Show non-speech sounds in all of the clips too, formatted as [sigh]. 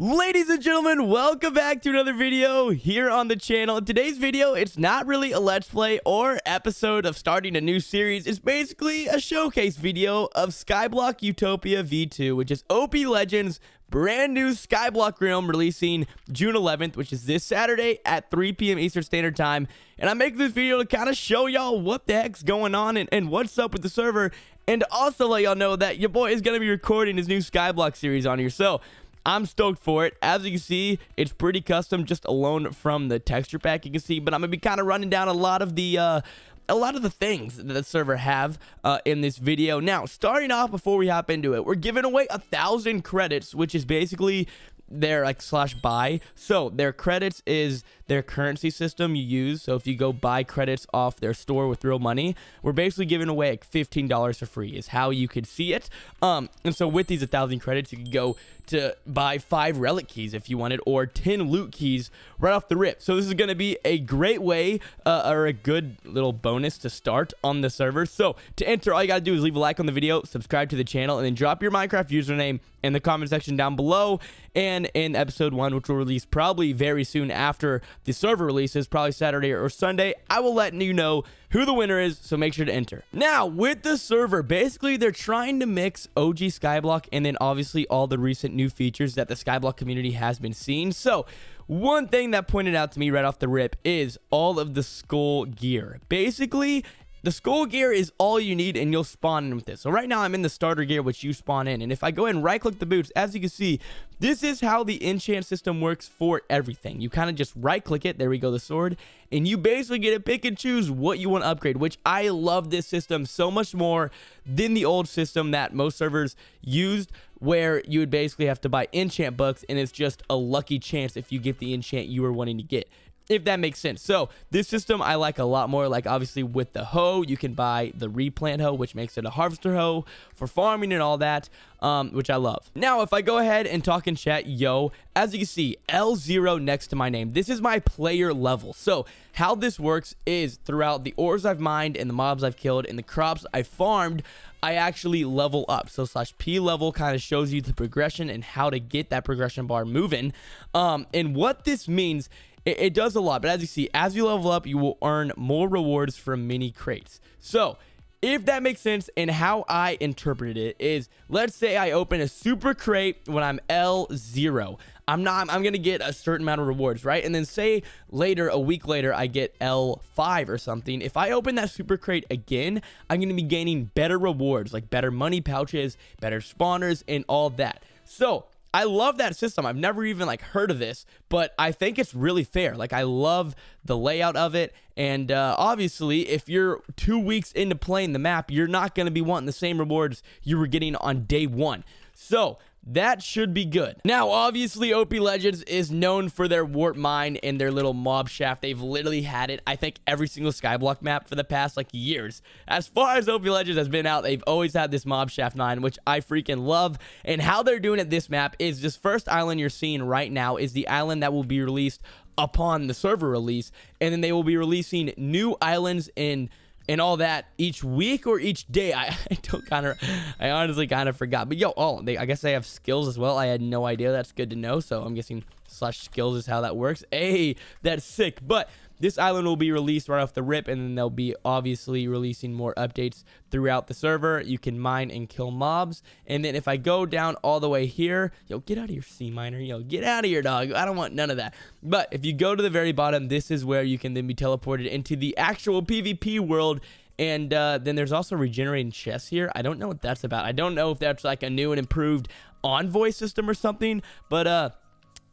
Ladies and gentlemen, welcome back to another video here on the channel. In today's video, it's not really a let's play or episode of starting a new series. It's basically a showcase video of Skyblock Utopia V2, which is OP Legends brand new Skyblock Realm releasing June 11th, which is this Saturday at 3 p.m. Eastern Standard Time. And I make this video to kind of show y'all what the heck's going on and, and what's up with the server. And also let y'all know that your boy is going to be recording his new Skyblock series on here. So I'm stoked for it. As you can see, it's pretty custom just alone from the texture pack you can see, but I'm going to be kind of running down a lot of the uh, a lot of the things that the server have uh, in this video. Now, starting off before we hop into it, we're giving away a thousand credits, which is basically their like slash buy. So their credits is their currency system you use. So if you go buy credits off their store with real money, we're basically giving away like $15 for free is how you could see it. Um, and so with these 1,000 credits, you could go to buy five relic keys if you wanted or 10 loot keys right off the rip. So this is going to be a great way uh, or a good little bonus to start on the server. So to enter, all you got to do is leave a like on the video, subscribe to the channel, and then drop your Minecraft username in the comment section down below and in episode one, which will release probably very soon after the server releases, probably Saturday or Sunday, I will let you know who the winner is, so make sure to enter. Now, with the server, basically they're trying to mix OG Skyblock and then obviously all the recent new features that the Skyblock community has been seeing. So, one thing that pointed out to me right off the rip is all of the skull gear. Basically, the skull gear is all you need and you'll spawn in with this. So right now I'm in the starter gear which you spawn in. And if I go ahead and right click the boots, as you can see, this is how the enchant system works for everything. You kind of just right click it. There we go, the sword. And you basically get to pick and choose what you want to upgrade, which I love this system so much more than the old system that most servers used where you would basically have to buy enchant books and it's just a lucky chance if you get the enchant you were wanting to get if that makes sense. So this system I like a lot more. Like obviously with the hoe, you can buy the replant hoe, which makes it a harvester hoe for farming and all that, um, which I love. Now, if I go ahead and talk in chat, yo, as you can see, L0 next to my name. This is my player level. So how this works is throughout the ores I've mined and the mobs I've killed and the crops I farmed, I actually level up. So slash P level kind of shows you the progression and how to get that progression bar moving. Um, and what this means it, it does a lot, but as you see, as you level up, you will earn more rewards from mini crates. So, if that makes sense and how I interpreted it is let's say I open a super crate when I'm L0. I'm not I'm to get a certain amount of rewards, right? And then say later a week later I get L5 or something. If I open that super crate again, I'm to be gaining better rewards like better money pouches, better spawners and all that. So, I love that system. I've never even like heard of this, but I think it's really fair. Like I love the layout of it, and uh, obviously, if you're two weeks into playing the map, you're not going to be wanting the same rewards you were getting on day one. So that should be good. Now, obviously, OP Legends is known for their warp mine and their little mob shaft. They've literally had it, I think, every single Skyblock map for the past, like, years. As far as OP Legends has been out, they've always had this mob shaft mine, which I freaking love. And how they're doing it this map is this first island you're seeing right now is the island that will be released upon the server release. And then they will be releasing new islands in and all that each week or each day. I, [laughs] I don't kind of, I honestly kind of forgot. But yo, oh, they, I guess they have skills as well. I had no idea. That's good to know. So I'm guessing slash skills is how that works. Hey, that's sick. But this island will be released right off the rip, and then they'll be obviously releasing more updates throughout the server. You can mine and kill mobs. And then if I go down all the way here, yo, get out of your sea miner. Yo, get out of here, dog. I don't want none of that. But if you go to the very bottom, this is where you can then be teleported into the actual PvP world and uh, then there's also regenerating chests here. I don't know what that's about. I don't know if that's like a new and improved envoy system or something. But uh,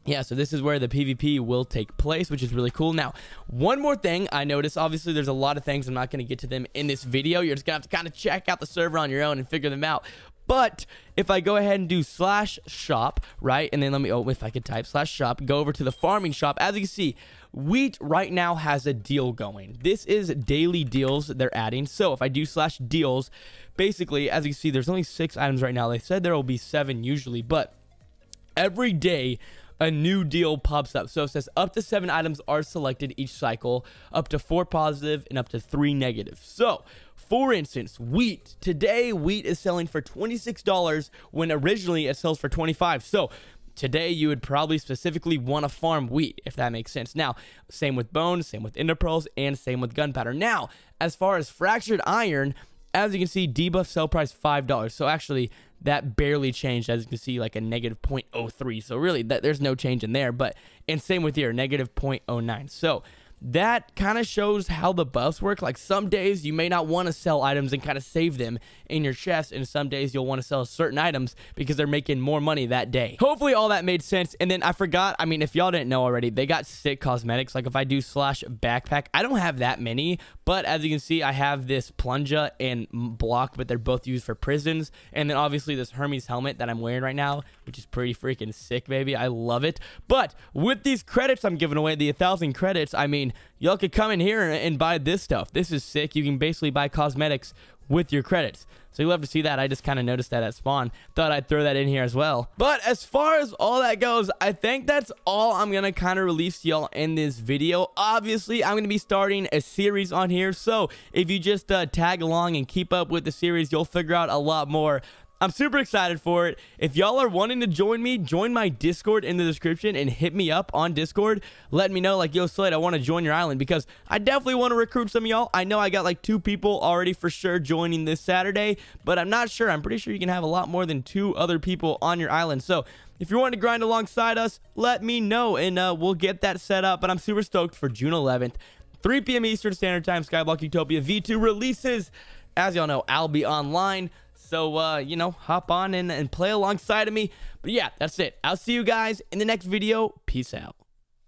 yeah, so this is where the PvP will take place, which is really cool. Now, one more thing I noticed, obviously there's a lot of things, I'm not going to get to them in this video. You're just going to have to kind of check out the server on your own and figure them out. But if I go ahead and do slash shop, right, and then let me, oh, if I could type slash shop, go over to the farming shop, as you can see, wheat right now has a deal going. This is daily deals they're adding. So if I do slash deals, basically, as you can see, there's only six items right now. They said there will be seven usually, but every day a new deal pops up. So it says up to seven items are selected each cycle, up to four positive and up to three negative. So, for instance, wheat. Today, wheat is selling for $26 when originally it sells for 25 So, today you would probably specifically want to farm wheat, if that makes sense. Now, same with bones, same with ender pearls, and same with gunpowder. Now, as far as fractured iron, as you can see, debuff sell price $5. So actually, that barely changed, as you can see, like a negative 0.03. So really, that, there's no change in there. But, and same with here, negative 0.09. So that kind of shows how the buffs work. Like some days you may not want to sell items and kind of save them in your chest, and some days you'll want to sell certain items because they're making more money that day. Hopefully all that made sense. And then I forgot, I mean, if y'all didn't know already, they got sick cosmetics. Like if I do slash backpack, I don't have that many, but as you can see, I have this plunger and block, but they're both used for prisons. And then obviously this Hermes helmet that I'm wearing right now, which is pretty freaking sick, baby. I love it. But with these credits I'm giving away, the 1,000 credits, I mean, y'all could come in here and, and buy this stuff. This is sick. You can basically buy cosmetics with your credits. So you'll have to see that. I just kind of noticed that at spawn. Thought I'd throw that in here as well. But as far as all that goes, I think that's all I'm going to kind of release y'all in this video. Obviously, I'm going to be starting a series on here. So if you just uh, tag along and keep up with the series, you'll figure out a lot more I'm super excited for it. If y'all are wanting to join me, join my Discord in the description and hit me up on Discord. Let me know, like, yo, Slate, I want to join your island because I definitely want to recruit some of y'all. I know I got like two people already for sure joining this Saturday, but I'm not sure. I'm pretty sure you can have a lot more than two other people on your island. So if you're wanting to grind alongside us, let me know and uh, we'll get that set up. But I'm super stoked for June 11th, 3 p.m. Eastern Standard Time. Skyblock Utopia V2 releases. As y'all know, I'll be online. So, uh, you know, hop on and, and play alongside of me. But yeah, that's it. I'll see you guys in the next video. Peace out.